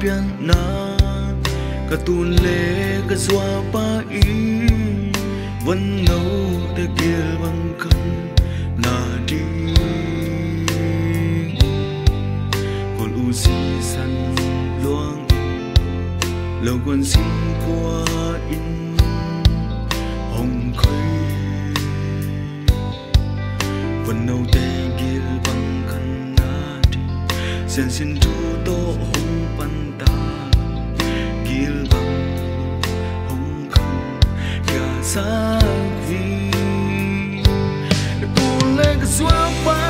pian na ka tun le ka zwa pa i van nau te gil bang kan lâu quân xin qua in hồng khơi vẫn nấu te gil bang kan na di sen xin tu to hồng pan ta. Gil bang hồng không ya sa vi. Tu le cái xóa pa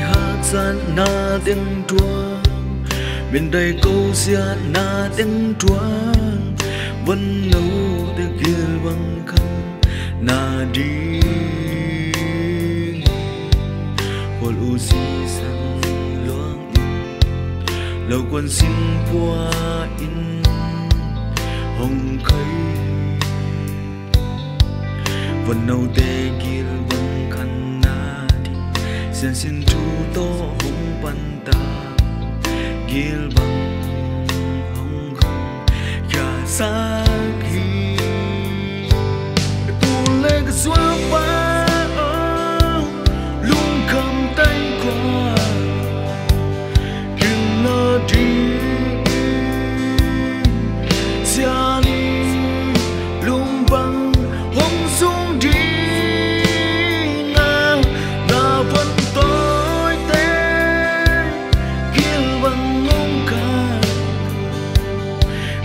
hát ra na tiếng chuông. Bên đây câu xia na tiếng chuông. Vẫn nấu để kia bằng khăn na đi Hồn u si sang loang Lâu quân xin qua in Hồng khơi Vẫn nấu để kia bằng 人生诸多恐奔达，길 bằng không cả xa khi. Tu lên xuôi bay